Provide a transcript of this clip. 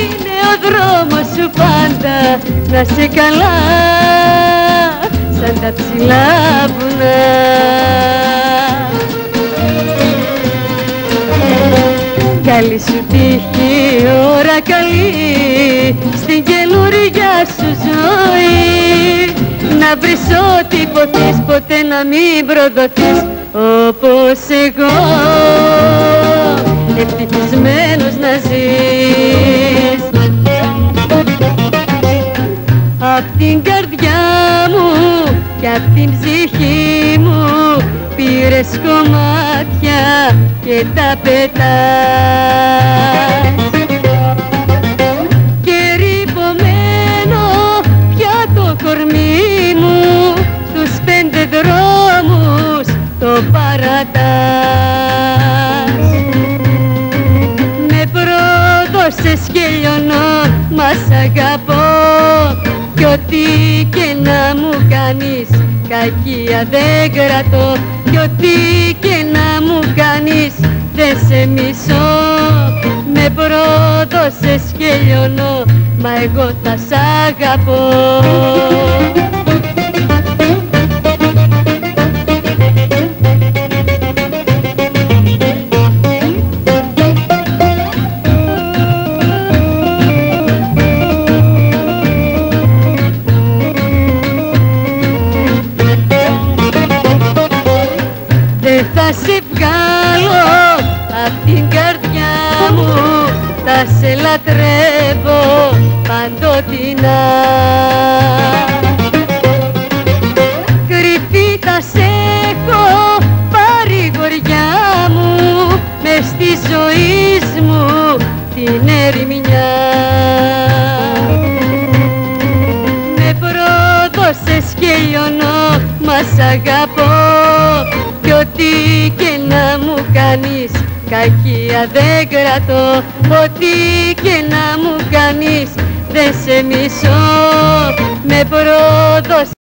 είναι ο δρόμος σου πάντα. Να σε καλά σαν τα ψηλά βουνά. Καλή σου τύχη, ώρα καλή Στην καινούρια σου ζωή. Να βρεις ό,τι υποθείς ποτέ να μην προδοθείς Όπως εγώ. Ευτυχισμένος να την καρδιά μου και απ' την ψυχή μου πήρες κομμάτια και τα πετάς. Και ρηπομένο πια το κορμί μου τους πέντε δρόμους το παρατάς. Με πρόδωσες και λιωνώ μας αγαπώ. κι ό,τι και να μου κάνεις κακία δεν κρατώ. Κι ό,τι και να μου κάνεις δεν σε μισώ. Με πρόδωσες και λιωνώ μα εγώ θα σ' αγαπώ θα σε βγάλω απ' την καρδιά μου. Θα σε λατρεύω παντοτινά. Κρυφή θα σε έχω παρηγοριά μου Μες στη ζωή μου την ερημιά. Με πρόδωσες και λιώνω μας αγαπώ. κι ό,τι και να μου κάνεις κακία δεν κρατώ. Ό,τι και να μου κάνεις δεν σε μισώ. Με πρόδωσες